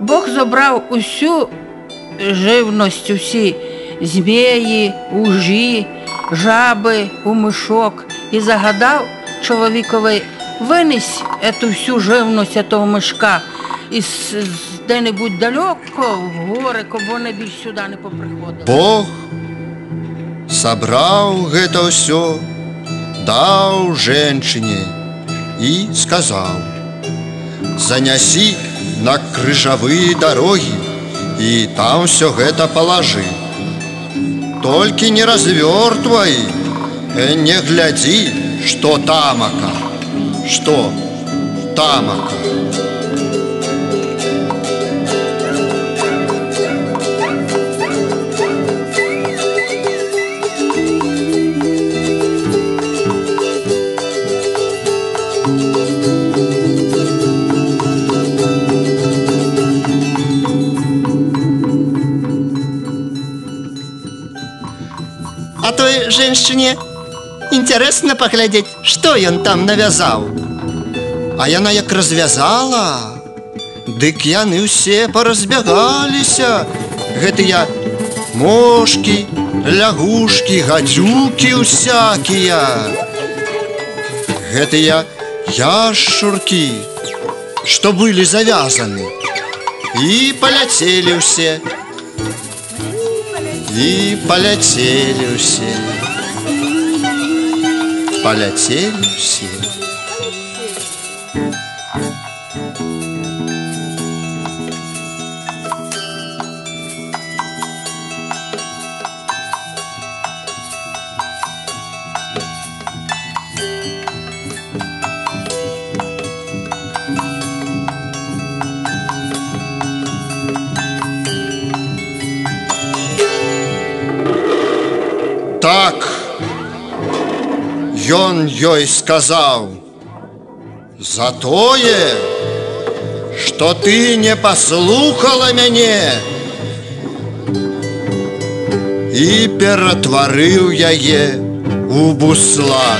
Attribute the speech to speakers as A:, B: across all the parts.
A: Бог забрав усю живність, усі змії, ужі, жаби у мішок і загадав чоловікові винись эту всю живність этого мішка і з, з де-небудь далеко в гори, каб вони більш сюди не поприходили.
B: Бог сабраў гэта ўсё, даў женщине і сказаў: Занясі на крыжавыя дарогі і там все гэта палажы. Толькі не развёртвай, э, не глядзі, што тамака, што тамака.
C: А той женщине интересно поглядеть, что ён там навязал.
B: А яна як развязала, дык яны ўсе паразбягаліся. Гэтыя мошкі, лягушкі, гадзюкі ўсякія. Гэтыя яшчуркі, што былі завязаны. І паляцелі ўсе. І паляцелі ўсе. Паляцелі ўсе. Так, ён ёй сказаў: За тое, што ты не паслухала мяне і ператварыў яе у бусла.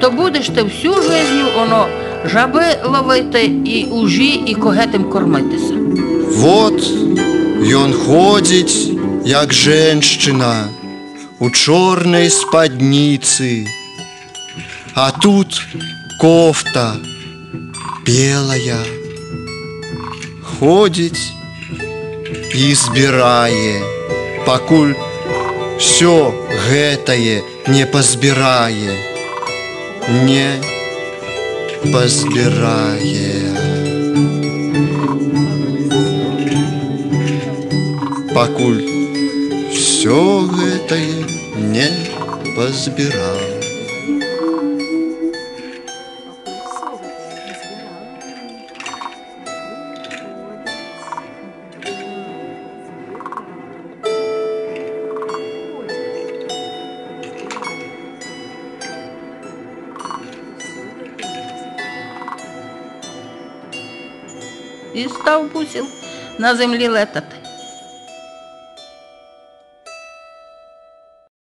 A: То будеш ти всю жизнь оно жаби ловити і ужі, і когетим кормитися.
B: Вот ён ходзіць, як женшчына у чорнай спадніцы. А тут кофта белая. Ходзіць і збірае, пакуль все гэтае не пазбірае, не пазбірае. Пакуль все гэтае не пазбіраў.
A: І став бусів на землі летати.